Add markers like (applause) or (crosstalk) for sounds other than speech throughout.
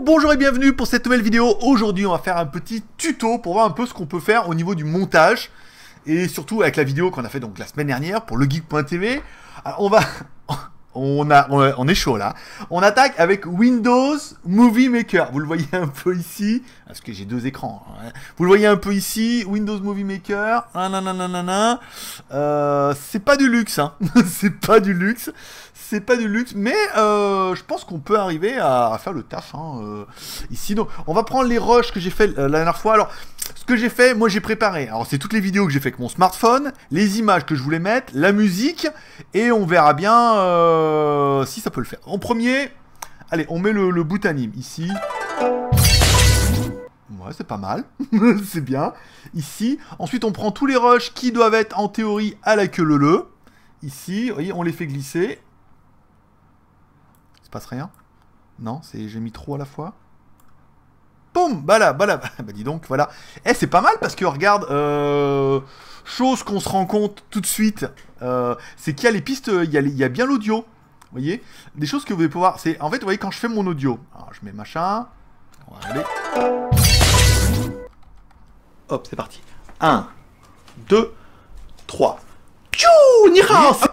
bonjour et bienvenue pour cette nouvelle vidéo. Aujourd'hui, on va faire un petit tuto pour voir un peu ce qu'on peut faire au niveau du montage. Et surtout avec la vidéo qu'on a fait donc la semaine dernière pour legeek.tv. On va... On, a, on est chaud là. On attaque avec Windows Movie Maker. Vous le voyez un peu ici. Parce que j'ai deux écrans. Hein. Vous le voyez un peu ici. Windows Movie Maker. Euh, c'est pas du luxe. Hein. (laughs) c'est pas du luxe c'est pas du luxe, mais euh, je pense qu'on peut arriver à, faire le taf hein, euh, ici. Donc, on va prendre les rushs que j'ai fait euh, la dernière fois. Alors, ce que j'ai fait, moi j'ai préparé. Alors, c'est toutes les vidéos que j'ai fait avec mon smartphone, les images que je voulais mettre, la musique, et on verra bien si ça peut le faire. En premier, allez, on met le, le bout anime ici. Ouais, c'est pas mal. (laughs) c'est bien. Ici. Ensuite, on prend tous les rushs qui doivent être en théorie à la queue le Ici, vous voyez, on les fait glisser passe rien Non, j'ai mis trop à la fois. Boum Bah là, bah là, (laughs) bah dis donc, voilà. Eh, c'est pas mal parce que regarde, euh, chose qu'on se rend compte tout de suite, euh, c'est qu'il y a les pistes, il y a, il y a bien l'audio. Vous voyez Des choses que vous pouvez pouvoir. C'est en fait, vous voyez, quand je fais mon audio, alors je mets machin. On va aller. Hop, c'est parti. 1, 2, 3.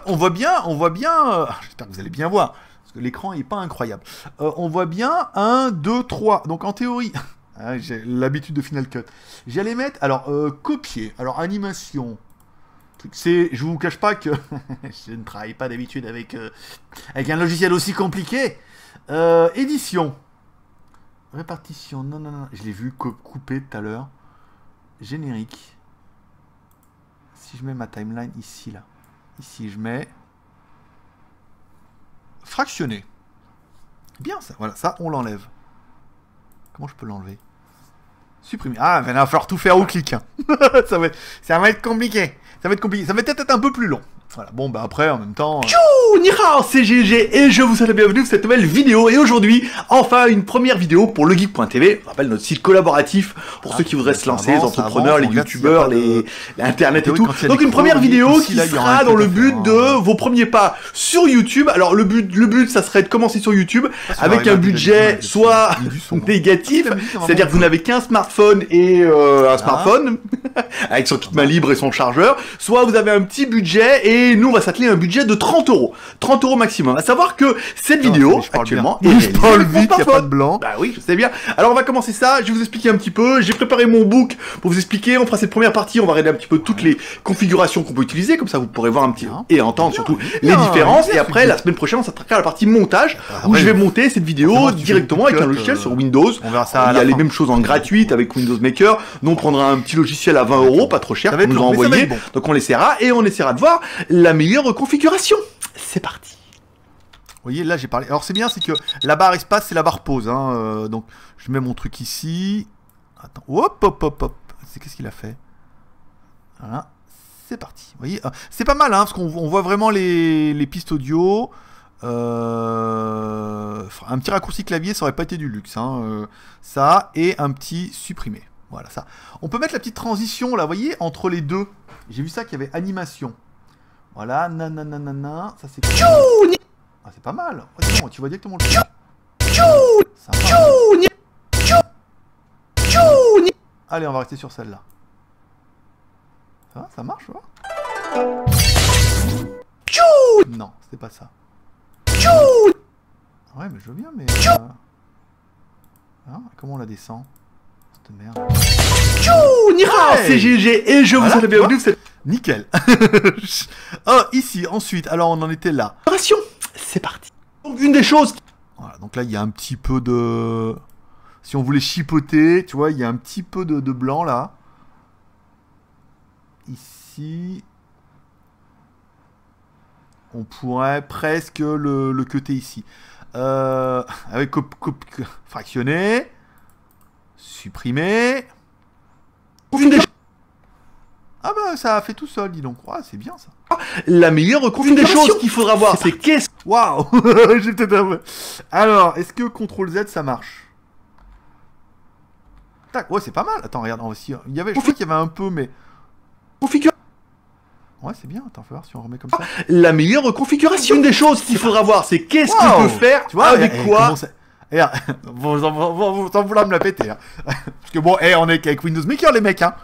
On voit bien, on voit bien. Euh, j'espère que vous allez bien voir l'écran n'est pas incroyable. Euh, on voit bien 1, 2, 3. Donc en théorie, (laughs) hein, j'ai l'habitude de Final Cut. J'allais mettre, alors, euh, copier, alors animation. C'est, je vous cache pas que (laughs) je ne travaille pas d'habitude avec, euh, un logiciel aussi compliqué. édition. Répartition, non, non, non, je l'ai vu couper tout à l'heure. Générique. Si je mets ma timeline ici, là. Ici, je mets fractionné. Bien ça, voilà, ça on l'enlève. Comment je peux l'enlever? Supprimer. Ah, il va falloir tout faire au clic. Hein. (laughs) ça, va être compliqué. Ça va être compliqué. Ça va peut-être être un peu plus long. Voilà, bon bah après en même temps... Tchou Nihao, c'est GG et je vous souhaite la bienvenue pour cette nouvelle vidéo et aujourd'hui, enfin une première vidéo pour legeek.tv, on rappelle notre site collaboratif pour ah, ceux qui voudraient se lancer, les entrepreneurs, les youtubeurs, les, internet et tout. Donc une première vidéo qui sera dans le but de hein. vos premiers pas sur YouTube. Alors le but, le but ça serait de commencer sur YouTube avec un budget soit négatif, c'est-à-dire que vous n'avez qu'un smartphone et euh, un ah. smartphone (laughs) avec son kit main libre et son chargeur, soit vous avez un petit budget et et nous on va s'atteler un budget de 30 euros. 30 euros maximum. À savoir que cette vidéo, actuellement, est je parle vite, y a pas de blanc. Bah oui, je sais bien. Alors on va commencer ça, je vais vous expliquer un petit peu. J'ai préparé mon book pour vous expliquer. On fera cette première partie, on va regarder un petit peu toutes les configurations qu'on peut utiliser, comme ça vous pourrez voir un petit et entendre surtout les différences. Et après, la semaine prochaine, on s'attaquera à la partie montage, ah, où je vais monter cette vidéo directement avec un logiciel sur Windows. On verra ça. Il y a les mêmes choses en gratuite avec Windows Maker. Nous on prendra un petit logiciel à 20 euros, pas trop cher, pour nous envoyer. Donc on l'essaiera et on essaiera de voir la meilleure configuration. C'est parti. Vous voyez, là j'ai parlé. Alors c'est bien, c'est que la barre espace, c'est la barre pause. Hein, euh, donc je mets mon truc ici. Attends, hop, hop, hop, hop. C'est qu'est-ce qu'il a fait? Voilà, c'est parti. Vous voyez, euh, c'est pas mal, hein, parce qu'on voit vraiment les, pistes audio. Euh, un petit raccourci clavier, ça aurait pas été du luxe. Hein, ça, et un petit supprimé. Voilà, ça. On peut mettre la petite transition, là, vous voyez, entre les deux. J'ai vu ça qu'il y avait animation. Voilà, nananana, ça c'est... Ah, c'est pas mal. Oh, tu vois directement le... Allez, on va rester sur celle-là. Ça Ça marche, vois? Non, c'était pas ça. Ouais, mais je veux bien, mais... Euh, hein, comment on la descend? Cette merde. C'est GG et je vous souhaite la bienvenue cette... Nickel. (laughs) oh, ici, ensuite, alors on en était là. C'est parti. Donc une des choses... Voilà, donc là, il y a un petit peu de... Si on voulait chipoter, tu vois, il y a un petit peu de, blanc, là. Ici... On pourrait presque le, le cuter ici. Euh, avec fractionner, supprimer. Une des ah bah ça a fait tout seul, dis donc. Ouais, c'est bien ça. La meilleure Une des choses qu'il faudra voir, c'est qu'est-ce... Waouh (laughs) J'ai peut-être un. Alors, est-ce que CTRL Z ça marche? Tac, ouais c'est pas mal. Attends, regarde, aussi. Il y avait, je crois qu'il y avait un peu, mais... Configure... Ouais, c'est bien. Attends, faut voir si on remet comme ça. La meilleure configuration. Une des choses qu'il faudra voir, c'est qu'est-ce qu'on peut faire, tu vois, avec quoi Regarde, (laughs) vous en vouloir me la péter. Hein. (laughs) Parce que bon, eh, on est avec Windows Maker, les mecs. Hein.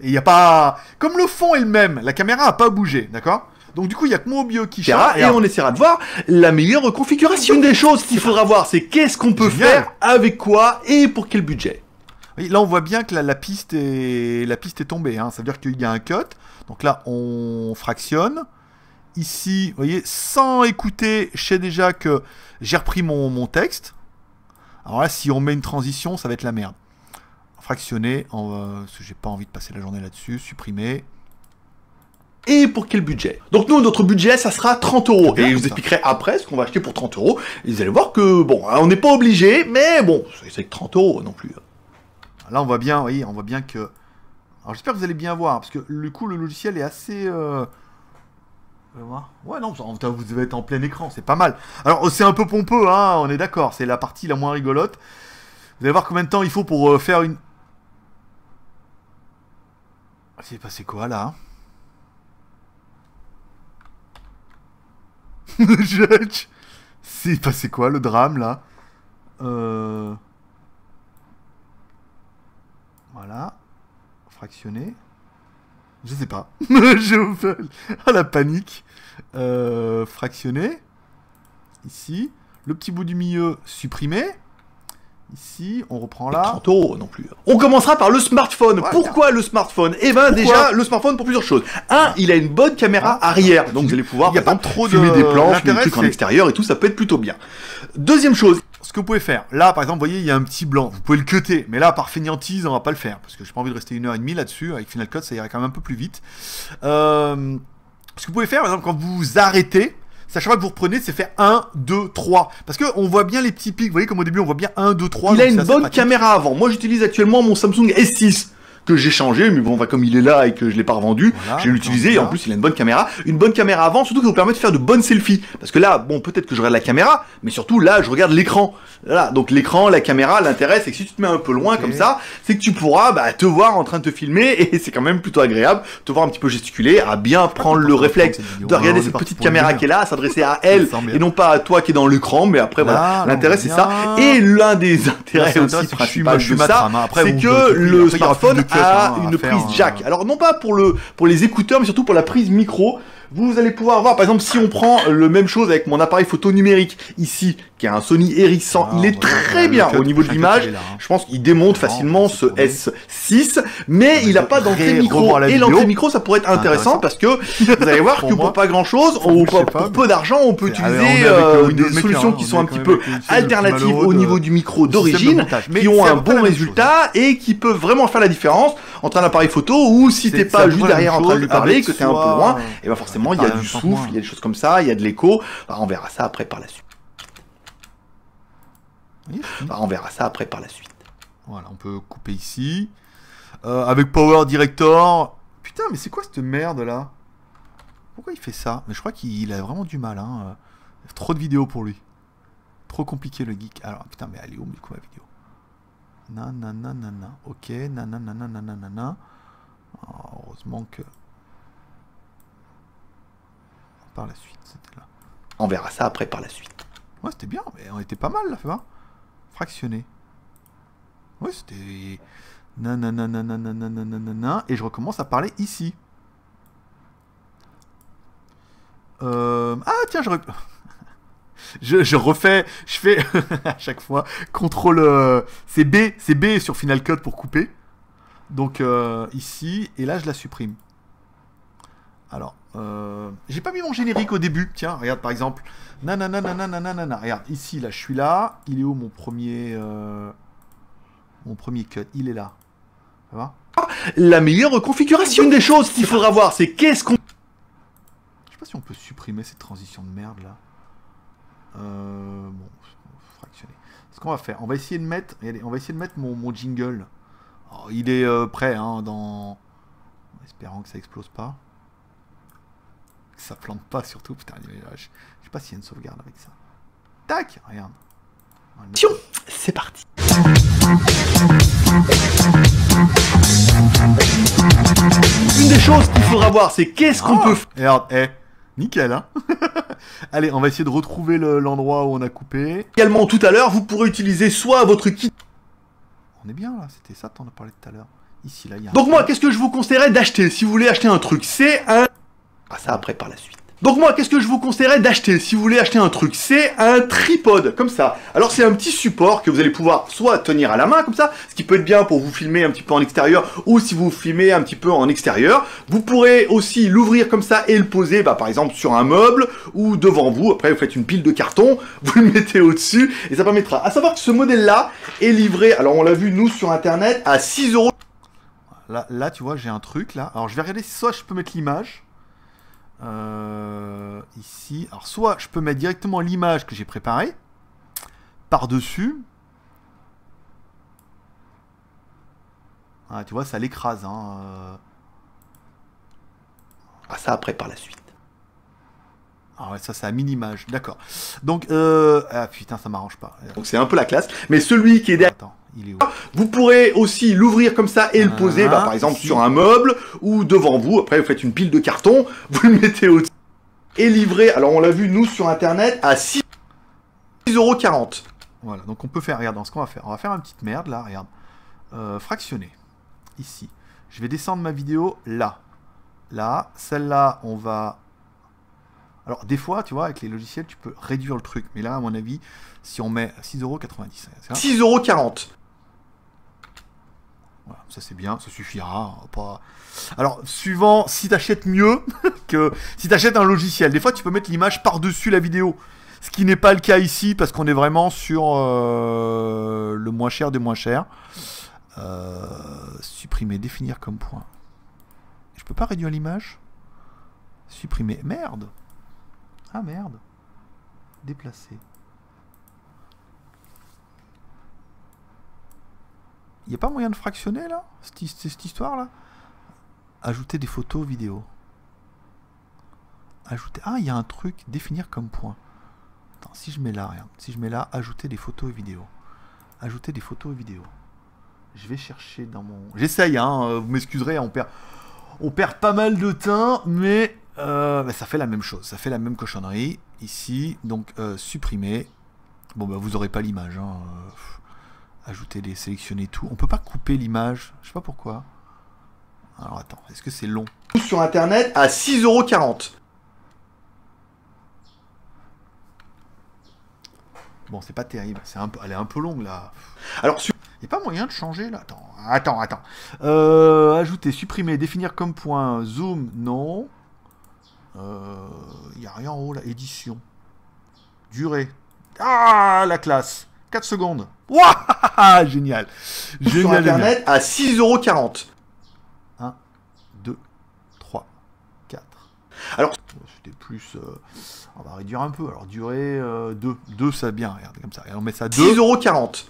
Et il n'y a pas... Comme le fond est le même, la caméra a pas bougé, d'accord? Donc du coup, il y a que mon bio qui change. Et, on essaiera de voir la meilleure configuration. Une des choses qu'il faudra voir, c'est qu'est-ce qu'on peut faire, avec quoi et pour quel budget. Oui, là, on voit bien que la, piste, est, la piste est tombée. Hein. Ça veut dire qu'il y a un cut. Donc là, on fractionne. Ici, vous voyez, sans écouter, je sais déjà que j'ai repris mon, mon texte. Alors là, si on met une transition, ça va être la merde. Fractionner, parce que j'ai pas envie de passer la journée là-dessus, supprimer. Et pour quel budget? Donc nous, notre budget, ça sera 30 euros. Et je vous expliquerai après ce qu'on va acheter pour 30 euros. Et vous allez voir que, bon, hein, on n'est pas obligé, mais bon, c'est que 30 euros non plus. Là, on voit bien, oui, on voit bien que... Alors j'espère que vous allez bien voir, parce que le coup, le logiciel est assez... Euh, Ouais, non, vous devez être en plein écran, c'est pas mal. Alors, c'est un peu pompeux, hein, on est d'accord, c'est la partie la moins rigolote. Vous allez voir combien de temps il faut pour euh, faire une... C'est passé quoi, là (laughs) C'est passé quoi, le drame, là euh... Voilà. Fractionné. Je sais pas. (laughs) Je à la panique. Euh, fractionné. Ici. Le petit bout du milieu supprimé. Ici, on reprend là. 30 euros non plus. On commencera par le smartphone. Pourquoi le smartphone? Eh ben déjà, le smartphone pour plusieurs choses. Un, il a une bonne caméra ah. arrière, donc vous allez pouvoir il y a pas trop filmer des plans, filmer des trucs en extérieur et tout, ça peut être plutôt bien. Deuxième chose, que vous pouvez faire, là par exemple, vous voyez, il y a un petit blanc, vous pouvez le cutter, mais là par fainéantise, on va pas le faire, parce que j'ai pas envie de rester une heure et demie là-dessus, avec Final Cut, ça irait quand même un peu plus vite. Euh, ce que vous pouvez faire, par exemple, quand vous vous arrêtez, sachant que vous reprenez, c'est faire 1, 2, 3. Parce qu'on voit bien les petits pics, vous voyez comme au début on voit bien 1, 2, 3. Il a une bonne caméra avant. Moi j'utilise actuellement mon Samsung S6 que j'ai changé, mais bon, comme il est là et que je l'ai pas revendu, j'ai utilisé et en plus il a une bonne caméra. Une bonne caméra avant, surtout qui vous permet de faire de bonnes selfies. Parce que là, bon, peut-être que je regarde la caméra, mais surtout là, je regarde l'écran. Voilà, donc l'écran, la caméra, l'intérêt, c'est que si tu te mets un peu loin comme ça, c'est que tu pourras bah, te voir en train de te filmer (laughs) et c'est quand même plutôt agréable, te voir un petit peu gesticuler, à bien prendre le réflexe de regarder cette petite caméra qui est là, s'adresser à (laughs) elle et non pas à toi qui est dans l'écran, mais après voilà, l'intérêt c'est ça. Et l'un des intérêts aussi principaux de ça, c'est que le smartphone a hein, une prise jack. Alors non pas pour le pour les écouteurs, mais surtout pour la prise micro. Vous allez pouvoir voir, par exemple, si on prend le même chose avec mon appareil photo numérique ici, qui est un Sony Ericsson, il est très bien au niveau de l'image. Hein. Je pense qu'il démonte facilement ce S6, mais il n'a pas d'entrée micro. Et l'entrée micro, ça pourrait être intéressant parce que vous allez voir (laughs) que pour pas grand chose, ou pour peu d'argent, on peut utiliser euh, des solutions qui sont un petit peu alternatives au niveau du micro d'origine, qui ont un bon résultat et qui peuvent vraiment faire la différence entre un appareil photo ou si t'es pas juste derrière en train de lui parler, que t'es un peu loin, et ben forcément il y a du souffle, il y a des choses comme ça, il y a de l'écho. on verra ça après par la suite. On verra ça après par la suite. Voilà, on peut couper ici. Euh, avec Power Director. Putain, mais c'est quoi cette merde là? Pourquoi il fait ça? Mais je crois qu'il a vraiment du mal. Hein. Trop de vidéos pour lui. Trop compliqué le geek. Alors, putain, mais elle est où du coup ma vidéo? Nanana, ok, nanana, oh, heureusement que par la suite. C'était là. On verra ça après par la suite. Ouais, c'était bien, mais on était pas mal là, vois Fractionné. Ouais, c'était. Nanana, et je recommence à parler ici. Euh... Ah, tiens, je, refais, je fais à chaque fois contrôle. Euh, c'est B, c'est B sur Final Cut pour couper. Donc euh, ici, et là je la supprime. Alors, euh, j'ai pas mis mon générique au début. Tiens, regarde par exemple. Nanana, nanana, Regarde, ici, là, je suis là. Il est où mon premier. Euh, mon premier cut? Il est là. Ça va? La meilleure configuration des choses qu'il faudra voir, c'est qu'est-ce qu'on. Je sais pas si on peut supprimer cette transition de merde là. Euh, bon, fractionner. Ce qu'on va faire, on va essayer de mettre. On va essayer de mettre mon, jingle. Oh, il est prêt, hein, dans. En espérant que ça explose pas ça plante pas surtout. Putain, je sais pas s'il y a une sauvegarde avec ça. Tac Regarde. C'est parti. Une des choses qu'il faudra voir, c'est qu'est-ce qu'on ah, peut faire. Regarde, eh, nickel, hein (laughs) Allez, on va essayer de retrouver l'endroit où on a coupé. Également, tout à l'heure, vous pourrez utiliser soit votre kit... On est bien là, c'était ça, t'en as parlé tout à l'heure. Ici, là, il y a Donc moi, qu'est-ce que je vous conseillerais d'acheter si vous voulez acheter un truc? C'est un... Ah, ça après par la suite. Donc moi, qu'est-ce que je vous conseillerais d'acheter si vous voulez acheter un truc? C'est un tripode, comme ça. Alors c'est un petit support que vous allez pouvoir soit tenir à la main, comme ça, ce qui peut être bien pour vous filmer un petit peu en extérieur, ou si vous filmez un petit peu en extérieur. Vous pourrez aussi l'ouvrir comme ça et le poser, bah, par exemple, sur un meuble, ou devant vous. Après, vous faites une pile de carton, (laughs) vous le mettez au-dessus, et ça permettra. À savoir que ce modèle-là est livré, alors on l'a vu nous sur Internet, à 6 euros. Là, là, tu vois, j'ai un truc, là. Alors je vais regarder si soit je peux mettre l'image. Euh, ici. Alors, soit je peux mettre directement l'image que j'ai préparée par-dessus. Ah, tu vois, ça l'écrase. Hein. Euh. Ah, ça après par la suite. Ah ouais, ça c'est à mini-image, d'accord. Donc, euh... ah putain, ça m'arrange pas. Donc c'est un peu la classe. Mais celui qui est derrière... Attends. Vous pourrez aussi l'ouvrir comme ça et le ah, poser, bah, par exemple, sur un meuble ou devant vous. Après, vous faites une pile de carton, (laughs) vous le mettez au-dessus. Et livré, alors on l'a vu, nous, sur Internet, à 6,40€. Voilà, donc on peut faire, regarde, ce qu'on va faire. On va faire une petite merde, là, regarde. Euh, fractionner. Ici. Je vais descendre ma vidéo là. Là. Celle-là, on va... Alors, des fois, tu vois, avec les logiciels, tu peux réduire le truc. Mais là, à mon avis, si on met 6,90€. 6,40€ ça c'est bien, ça suffira. Pas... Alors, suivant, si t'achètes mieux (laughs) que si t'achètes un logiciel, des fois tu peux mettre l'image par-dessus la vidéo. Ce qui n'est pas le cas ici parce qu'on est vraiment sur euh, le moins cher des moins chers. Euh, supprimer, définir comme point. Je peux pas réduire l'image? Supprimer. Merde Ah merde Déplacer. Il a pas moyen de fractionner là cette, cette histoire là Ajouter des photos vidéo. Ajouter. Ah, il y a un truc, définir comme point. Attends, si je mets là, regarde. Si je mets là, ajouter des photos et vidéos. Ajouter des photos et vidéos. Je vais chercher dans mon. J'essaye, hein, euh, vous m'excuserez, on perd, on perd pas mal de temps, mais euh, bah, ça fait la même chose. Ça fait la même cochonnerie. Ici, donc euh, supprimer. Bon, bah, vous aurez pas l'image. Hein, Ajouter les, sélectionner tout. On peut pas couper l'image. Je sais pas pourquoi. Alors attends, est-ce que c'est long Sur internet à 6,40€. Bon, c'est pas terrible. C'est un peu, elle est un peu longue là. Alors, il n'y a pas moyen de changer là? Attends, attends, attends. Euh, ajouter, supprimer, définir comme point. Zoom, non. Il euh, n'y a rien en haut là. Édition. Durée. Ah, la classe. 4 secondes. Waouh (laughs) Génial. Génial. Sur Internet à 6,40€. 1, 2, 3, 4. Alors, c'était plus. Euh, on va réduire un peu. Alors, durée 2. 2, ça bien. Regardez comme ça. Et on met ça 2. 6,40€.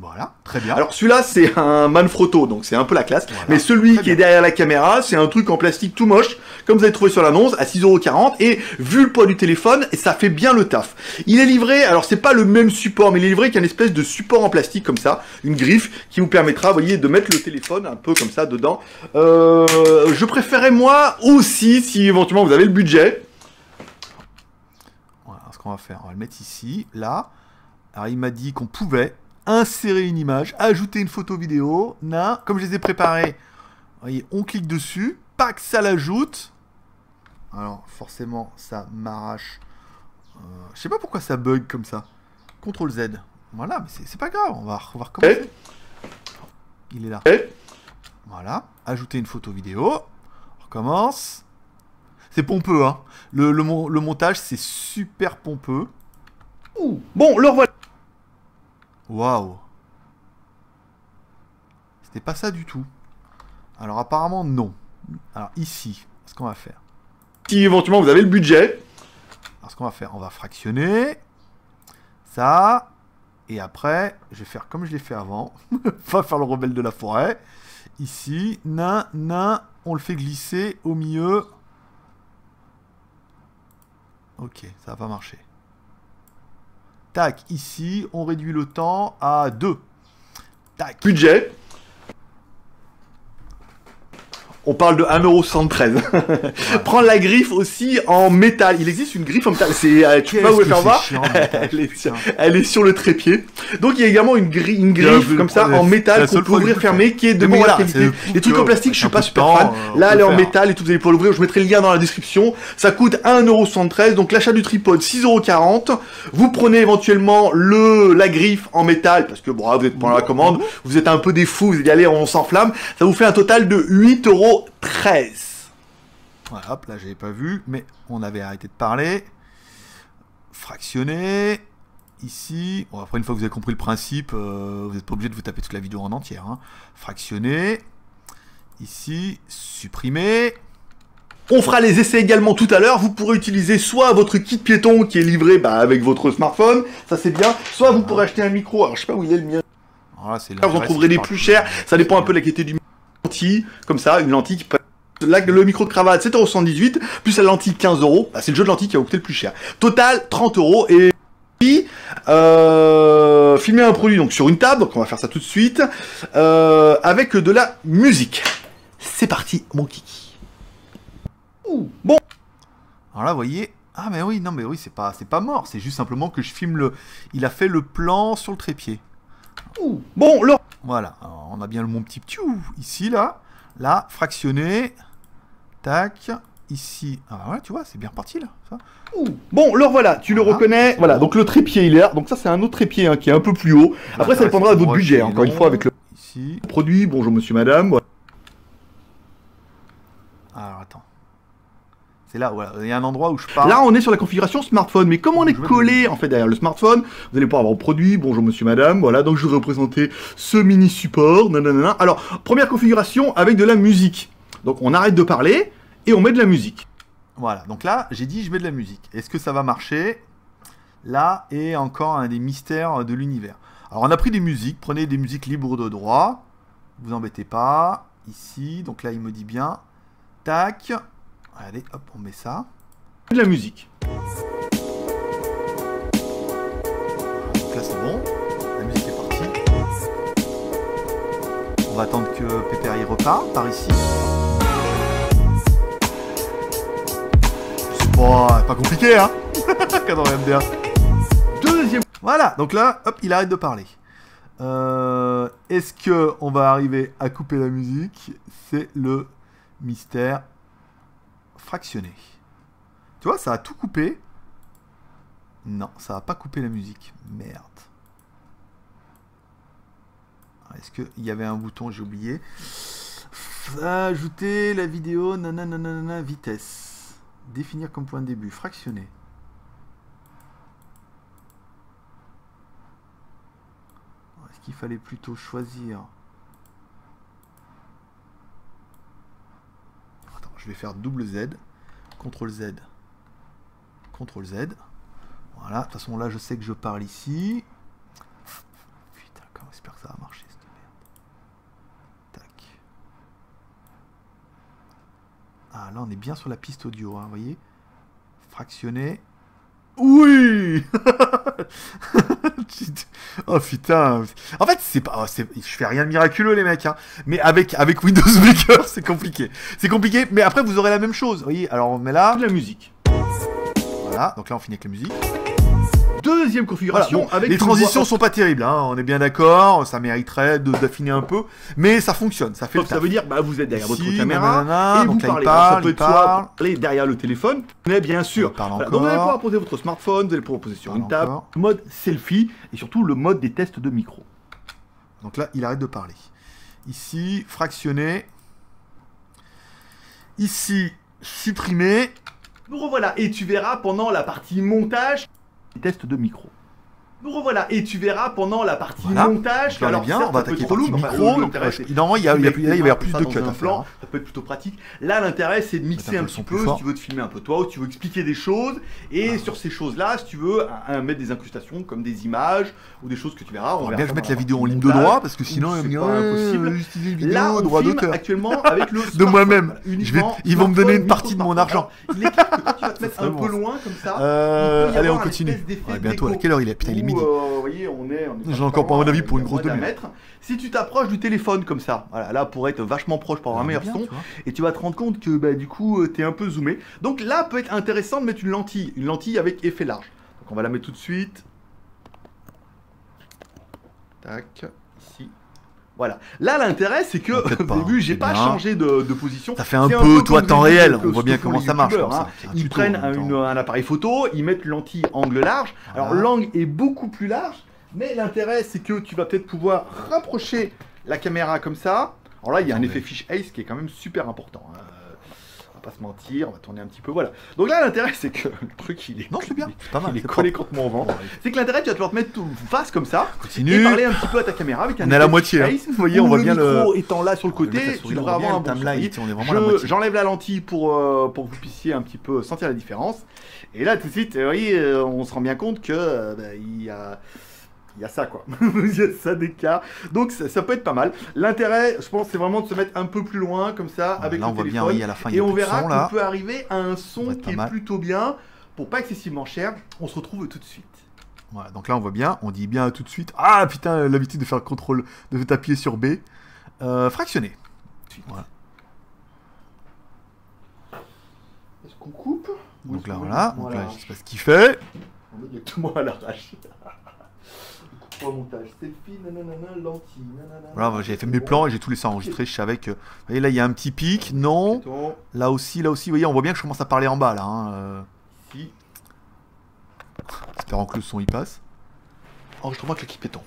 Voilà, très bien. Alors celui-là, c'est un Manfrotto, donc c'est un peu la classe. Mais celui qui est derrière la caméra, c'est un truc en plastique tout moche, comme vous avez trouvé sur l'annonce, à 6,40€. Et vu le poids du téléphone, ça fait bien le taf. Il est livré, alors c'est pas le même support, mais il est livré qu'un espèce de support en plastique comme ça, une griffe, qui vous permettra, vous voyez, de mettre le téléphone un peu comme ça dedans. Euh, je préférais moi aussi, si éventuellement vous avez le budget. Voilà, ce qu'on va faire, on va le mettre ici, là. Alors il m'a dit qu'on pouvait insérer une image, ajouter une photo vidéo, na, comme je les ai préparés, voyez, on clique dessus, pack, ça l'ajoute. Alors, forcément, ça m'arrache. Euh, je sais pas pourquoi ça bug comme ça. CTRL Z. Voilà, mais c'est pas grave, on va, on va recommencer. Il est là. Voilà, ajouter une photo vidéo. On recommence. C'est pompeux, hein. Le, le, le montage, c'est super pompeux. Bon, le revoilà. Waouh C'était pas ça du tout. Alors apparemment non. Alors ici, ce qu'on va faire. Si éventuellement vous avez le budget. Alors ce qu'on va faire, on va fractionner. Ça. Et après, je vais faire comme je l'ai fait avant. (laughs) va faire le rebelle de la forêt. Ici, nain, nain, on le fait glisser au milieu. Ok, ça va pas marcher. Tac, ici, on réduit le temps à 2. Tac. Budget. On parle de 1,73€. Prends la griffe aussi en métal. Il existe une griffe en métal. C'est, euh, tu peux pas où faire voir elle, est, elle est sur le trépied. Donc il y a également une, griffe, une griffe comme ça en métal qu'on peut ouvrir fermer qui est de meilleure qualité. Les trucs en plastique, je suis pas super fan. Là, elle est en métal et tout, vous allez pouvoir l'ouvrir. Je mettrai le lien dans la description. Ça coûte 1,73€. Donc l'achat du tripod 6,40€. Vous prenez éventuellement le la griffe en métal parce que bon, vous êtes pendant la commande, vous êtes un peu des fous, vous y allez, on s'enflamme. Ça vous fait un total de 8,13€. 13. Voilà, hop, là j'avais pas vu, mais on avait arrêté de parler. Fractionner. Ici, bon, après une fois que vous avez compris le principe, euh, vous n'êtes pas obligé de vous taper toute la vidéo en entière. Hein. Fractionner. Ici, supprimer. On fera les essais également tout à l'heure. Vous pourrez utiliser soit votre kit piéton qui est livré bah, avec votre smartphone, ça c'est bien. Soit vous pourrez acheter un micro. Alors je sais pas où il est le mien. Voilà, c'est vous en trouverez des plus chers. Ça dépend un peu de la qualité du comme ça, une lentille qui le micro de cravate, 7,78€, plus la lentille, 15€. euros. Bah, c'est le jeu de lentille qui a coûté le plus cher. Total, 30 euros. Et euh, filmer un produit donc sur une table, donc on va faire ça tout de suite, euh, avec de la musique. C'est parti, mon kiki. bon. Alors là, vous voyez, ah mais oui, non mais oui, c'est pas, c'est pas mort, c'est juste simplement que je filme le, il a fait le plan sur le trépied. Bon, là. Voilà, on a bien le mon petit ptiou ici, là. Là, fractionné. Tac. Ici. Ah ouais, tu vois, c'est bien reparti là. Bon, alors voilà, tu le reconnais. Voilà, donc le trépied il est là. Donc ça, c'est un autre trépied hein, qui est un peu plus haut. Après, ça dépendra de votre budget, encore une fois, avec le ici. produit. Bonjour monsieur, madame. Alors attends. C'est là, voilà, il y a un endroit où je parle. Là, on est sur la configuration smartphone, mais comme on est collé en fait derrière le smartphone, vous allez pouvoir avoir produit, bonjour monsieur madame, voilà, donc je vais représenter ce mini support, nanana. Alors, première configuration avec de la musique. Donc on arrête de parler et on met de la musique. Voilà, donc là, j'ai dit je mets de la musique. Est-ce que ça va marcher? Là est encore un des mystères de l'univers. Alors on a pris des musiques, prenez des musiques libres de droit, vous embêtez pas. Ici, donc là il me dit bien, tac, Allez, hop, on met ça. De la musique. Donc là, c'est bon. La musique est partie. On va attendre que Pépère y repart par ici. C'est pas, pas compliqué, hein (laughs) Cadre MDR. Deuxième. Voilà, donc là, hop, il arrête de parler. Euh, Est-ce que on va arriver à couper la musique? C'est le mystère fractionné. Tu vois, ça a tout coupé. Non, ça va pas couper la musique. Merde. Est-ce qu'il y avait un bouton, j'ai oublié. Ajouter la vidéo, nanana, vitesse. Définir comme point de début, fractionner. Est-ce qu'il fallait plutôt choisir je vais faire double Z, CTRL Z, CTRL Z. Voilà, de toute façon là je sais que je parle ici. Putain, j'espère que ça va marcher cette merde. Tac. Ah là on est bien sur la piste audio, hein, vous voyez Fractionner. Oui (laughs) Oh putain En fait, c'est pas... Oh, je fais rien de miraculeux, les mecs, hein. Mais avec, avec Windows Maker, (laughs) c'est compliqué. C'est compliqué, mais après, vous aurez la même chose. Vous voyez, alors on met là... la musique. Voilà, donc là, on finit avec la musique. Deuxième configuration avec les transitions sont pas terribles, hein, on est bien d'accord, ça mériterait d'affiner un peu, mais ça fonctionne, ça fait Ça veut dire, bah, vous êtes derrière votre caméra et vous parlez. Parle, ça peut être soit derrière le téléphone, mais bien sûr. donc vous allez pouvoir poser votre smartphone, vous allez pouvoir poser sur une table, mode selfie et surtout le mode des tests de micro. Donc là, il arrête de parler. Ici, fractionner. Ici, supprimer. Nous revoilà et tu verras pendant la partie montage Test de micro. Nous revoilà, et tu verras pendant la partie montage que alors bien, on va attaquer par le micro. Donc, normalement, il y, a, il, y a, il y plus de à faire. Ça peut être plutôt pratique. Là, l'intérêt, c'est de mixer un petit peu, si tu veux te filmer un peu toi, ou tu veux expliquer des choses. Et sur ces choses-là, si tu veux mettre des incrustations comme des images ou des choses que tu verras. On va bien je mettre la vidéo en ligne de droit parce que sinon, c'est pas impossible. Là, on droit d'auteur. actuellement (laughs) avec le de moi-même. Ils vont me donner une partie de mon argent. Il est clair que tu vas te mettre un (laughs) peu loin comme ça, allez, on continue. Bientôt. À quelle heure il est Putain, il est midi. Euh, vous voyez, on est. J'ai encore pas mon avis pour une grosse demi Si tu t'approches du téléphone comme ça, voilà, là pour être vachement proche pour avoir un meilleur son, et tu vas te rendre compte que bah, du coup tu es un peu zoomé. Donc là peut être intéressant de mettre une lentille, une lentille avec effet large. Donc on va la mettre tout de suite. Tac. Voilà. Là, l'intérêt, c'est que, avez (laughs) vu, j'ai pas changé de, position. Ça fait un peu, toi, temps réel. On voit bien comment ça marche. Hein. Ils prennent un, appareil photo, ils mettent lentille angle large. Alors, l'angle est beaucoup plus large, mais l'intérêt, c'est que tu vas peut-être pouvoir rapprocher la caméra comme ça. Alors là, il y a un effet fish ace qui est quand même super important. Hein pas se mentir, on va tourner un petit peu, voilà. Donc là, l'intérêt, c'est que le truc, il est. Non, c'est bien, c'est pas mal. Il est collé contre mon ventre. C'est que l'intérêt, tu vas te mettre tout face comme ça. Continue. Et parler un petit peu à ta caméra avec un. On est à la moitié. Hein. Vous voyez, on voit bien le. micro étant là sur le côté, tu devrais avoir un bon J'enlève la lentille pour, euh, pour que vous puissiez un petit peu sentir la différence. Et là, tout de suite, vous voyez, euh, on se rend bien compte que euh, bah, il y a il y a ça quoi. il (laughs) y a ça d'écart. Donc ça, peut être pas mal. L'intérêt, je pense, c'est vraiment de se mettre un peu plus loin comme ça avec là, le on téléphone. Voit bien, à la fin, et on verra qu'on peut arriver à un son qui est plutôt bien pour pas excessivement cher. On se retrouve tout de suite. Voilà, donc là on voit bien, on dit bien tout de suite. Ah putain, l'habitude de faire contrôle, de t'appuyer sur B. Euh, fractionner. Voilà. Est-ce qu'on coupe? Donc là voilà, donc là je sais pas ce qu'il fait. On directement à l'arrache montage, selfie, nanana, lentille, nanana. Voilà, j'avais fait mes plans et j'ai tout laissé enregistrer. Je savais que. Vous voyez, là, il y a un petit pic. Non. Là aussi, là aussi. Vous voyez, on voit bien que je commence à parler en bas, là. Hein. Euh. Ici. Espérant que le son y passe. Enregistrement avec le piéton.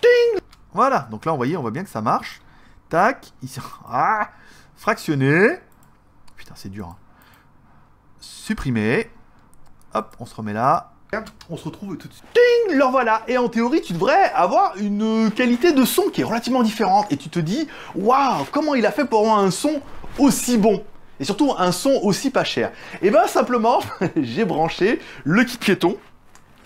Ding Voilà, donc là, vous voyez, on voit bien que ça marche. Tac. Ici. (laughs) Ah Fractionner. Putain, c'est dur. Hein. Supprimer. Hop, on se remet là. On se retrouve tout de suite. Ding Le voilà Et en théorie, tu devrais avoir une qualité de son qui est relativement différente. Et tu te dis, waouh, comment il a fait pour avoir un son aussi bon? Et surtout un son aussi pas cher. Et bien simplement, (laughs) j'ai branché le kit piéton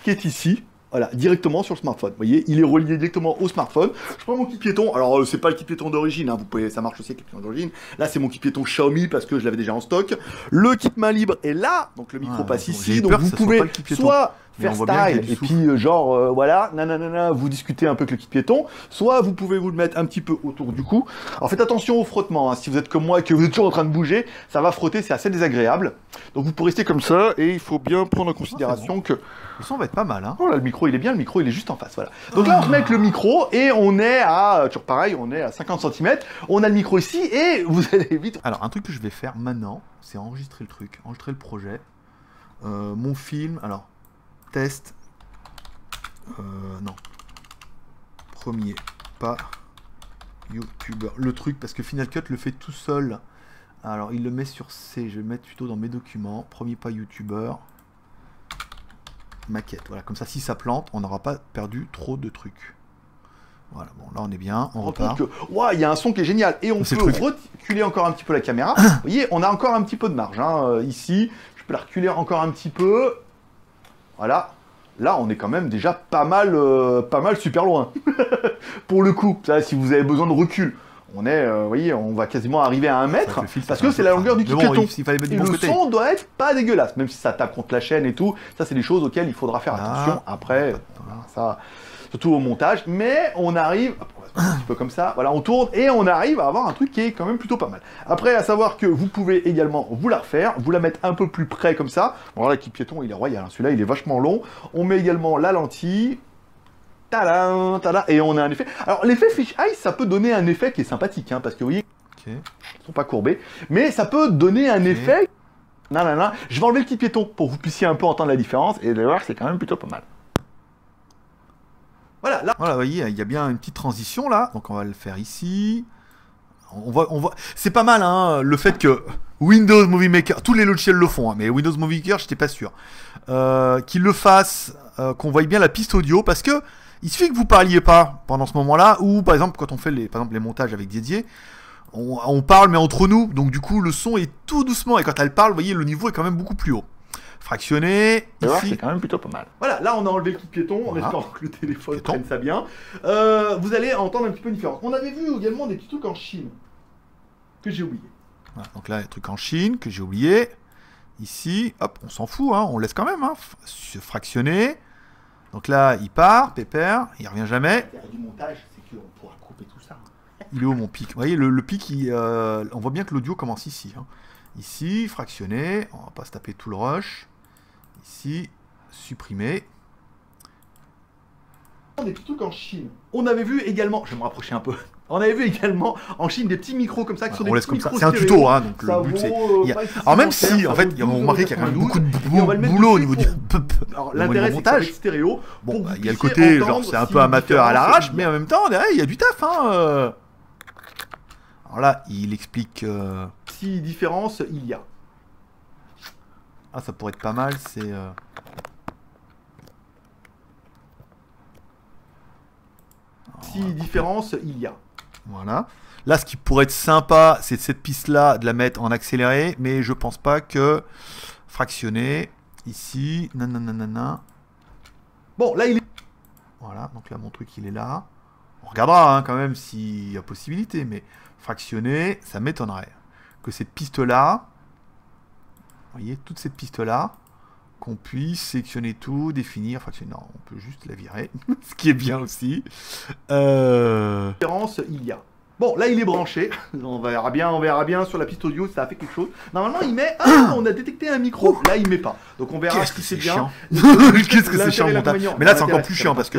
qui est ici. Voilà, directement sur le smartphone. Vous voyez, il est relié directement au smartphone. Je prends mon kit piéton. Alors, euh, c'est pas le kit piéton d'origine, hein. vous pouvez, ça marche aussi avec le piéton d'origine. Là, c'est mon kit piéton Xiaomi parce que je l'avais déjà en stock. Le kit main libre est là, donc le micro ah, passe ici. Donc vous pouvez soit faire style et puis euh, genre euh, voilà, nanana, vous discutez un peu avec le kit piéton, soit vous pouvez vous le mettre un petit peu autour du cou. Alors faites attention au frottement, hein. si vous êtes comme moi et que vous êtes toujours en train de bouger, ça va frotter, c'est assez désagréable. Donc vous pouvez rester comme ça et il faut bien prendre en considération que le son va être pas mal. Hein. Oh là, le micro, il est bien, le micro, il est juste en face. Voilà. Donc là, on se met avec le micro et on est à, toujours pareil, on est à 50 cm. On a le micro ici et vous (laughs) allez vite. Alors, un truc que je vais faire maintenant, c'est enregistrer le truc, enregistrer le projet. Euh, mon film, alors, test. Euh, non. Premier, pas YouTuber. Le truc, parce que Final Cut le fait tout seul. Alors, il le met sur C. Je vais le mettre plutôt dans mes documents. Premier pas YouTuber maquette. Voilà, comme ça, si ça plante, on n'aura pas perdu trop de trucs. Voilà, bon, là on est bien, on, repart. il y a un son qui est génial. Et on peut reculer encore un petit peu la caméra. (coughs) Vous voyez, on a encore un petit peu de marge. Hein, euh, ici, je peux la reculer encore un petit peu. Voilà. Là, on est quand même déjà pas mal, euh, pas mal super loin. (laughs) Pour le coup, ça, si vous avez besoin de recul on est, euh, vous voyez, on va quasiment arriver à un mètre, parce que c'est la longueur du kit le son doit être pas dégueulasse, même si ça tape contre la chaîne et tout. Ça, c'est des choses auxquelles il faudra faire attention après. ça, surtout au montage. Mais on arrive, un petit peu comme ça, voilà, on tourne et on arrive à avoir un truc qui est quand même plutôt pas mal. Après, à savoir que vous pouvez également vous la refaire, vous la mettre un peu plus près comme ça. Bon, là, kit piéton, il est royal, hein. celui-là, il est vachement long. On met également la lentille, Tadam, tadam, et on a un effet. Alors l'effet fish eye, ça peut donner un effet qui est sympathique, hein, parce que vous voyez, ils sont pas courbés, mais ça peut donner un effet. Non, non, non. Je vais enlever le petit piéton pour que vous puissiez un peu entendre la différence, et d'ailleurs c'est quand même plutôt pas mal. Voilà, là. Voilà, vous voyez, il y a bien une petite transition là, donc on va le faire ici. On voit, on voit. C'est pas mal, hein, le fait que Windows Movie Maker, tous les logiciels le font, hein, mais Windows Movie Maker, j'étais pas sûr, euh, qu'il le fasse, euh, qu'on voie bien la piste audio, parce que il suffit que vous parliez pas pendant ce moment-là, ou par exemple quand on fait les, montages avec Didier, on, parle mais entre nous, donc du coup le son est tout doucement, et quand elle parle, vous voyez, le niveau est quand même beaucoup plus haut. Fractionné. C'est quand même plutôt pas mal. Voilà, là on a enlevé le coup piéton, en espérant que le téléphone prenne ça bien. Euh, vous allez entendre un petit peu une différence. On avait vu également des petits trucs en Chine, que j'ai oublié. donc là, des trucs en Chine, que j'ai oublié. Ici, hop, on s'en fout, hein, on laisse quand même. Hein, fractionner. Donc là, il part, pépère, il revient jamais. du montage, c'est qu'on pourra couper tout ça. Il est où mon pic? Vous voyez, le, pic, euh, on voit bien que l'audio commence ici. Hein. Ici, fractionner, on va pas se taper tout le rush. Ici, supprimer. Des petits trucs en Chine. On avait vu également, je vais me rapprocher un peu. (laughs) On avait vu également en Chine des petits micros comme ça qui sont des on laisse comme ça. C'est un tuto, hein, donc le but c'est. Euh, Alors même si, en fait, a remarqué qu'il y a quand même beaucoup de boulot au niveau du. Alors l'intérêt montage. stéréo. Bon, bah, il y a le côté, genre c'est un peu amateur à l'arrache, mais en même temps, derrière, il y a du taf, hein. Euh. Alors là, il explique. Euh, si différence il y a. Ah, ça pourrait être pas mal, c'est. Si différence il y a. Voilà. Là, ce qui pourrait être sympa, c'est cette piste-là, de la mettre en accéléré, mais je pense pas que fractionner, ici, nanana. Bon, là, il est... Voilà, donc là, mon truc, il est là. On regardera hein, quand même s'il y a possibilité, mais fractionner, ça m'étonnerait. Que cette piste-là, vous voyez, toute cette piste-là, qu'on puisse sélectionner tout, définir, fractionner. Non, on peut juste la virer, (laughs) ce qui est bien aussi. Euh... Il y a. Bon, là il est branché. (laughs) On verra bien, on verra bien sur la piste audio si ça a fait quelque chose. Normalement, il met. Ah, on a détecté un micro. Là, il met pas. Donc on verra si c'est bien. (laughs) Qu'est-ce que c'est chiant le montage Mais là, c'est encore plus chiant parce que